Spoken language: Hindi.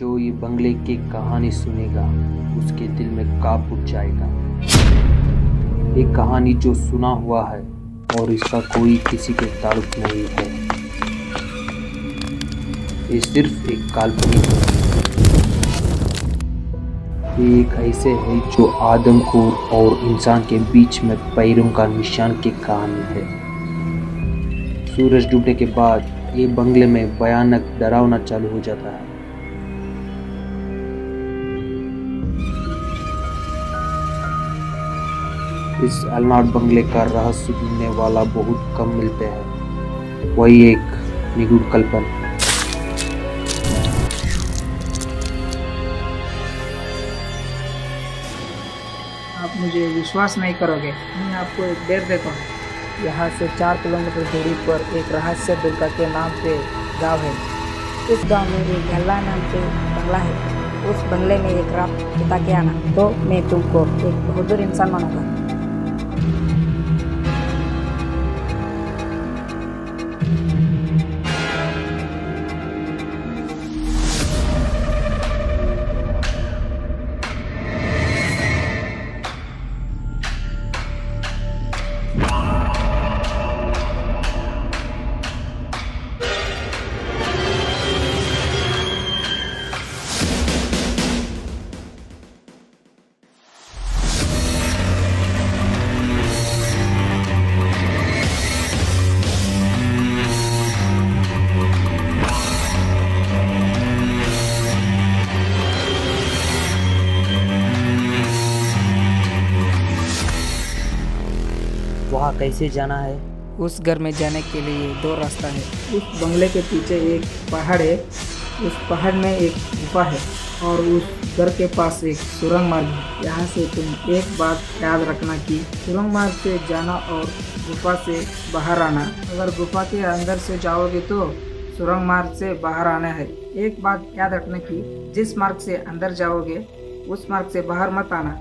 जो ये बंगले की कहानी सुनेगा, उसके दिल में काप उठ जाएगा। एक कहानी जो सुना हुआ है और इसका कोई किसी के ताल्लुक नहीं है। ये सिर्फ़ एक काल्पनिक ये एक ऐसे है जो आदमखोर और इंसान के बीच में पैरों का निशान की कहानी है। सूरज डूबने के बाद ये बंगले में भयानक डरावना चालू हो जाता है। इस अलनाट बंगले का रहस्य ढूँढने वाला बहुत कम मिलते हैं। वही एक निगूढ़ कल्पन। आप मुझे विश्वास नहीं करोगे। मैं आपको एक डेट देता हूँ। यहाँ से चार किलोमीटर दूरी पर एक रहस्य दुर्गा के नाम से गाँव है। इस गाँव में एक गल्ला नाम से बंगला है। उस बंगले में एक रात बिता के आना। तो मैं तुमको एक बहादुर इंसान मानूँगा। वहाँ कैसे जाना है? उस घर में जाने के लिए दो रास्ता है। उस बंगले के पीछे एक पहाड़ है। उस पहाड़ में एक गुफा है और उस घर के पास एक सुरंग मार्ग है। यहाँ से तुम एक बात याद रखना कि सुरंग मार्ग से जाना और गुफा से बाहर आना। अगर गुफा के अंदर से जाओगे तो सुरंग मार्ग से बाहर आना है। एक बात याद रखना कि जिस मार्ग से अंदर जाओगे उस मार्ग से बाहर मत आना।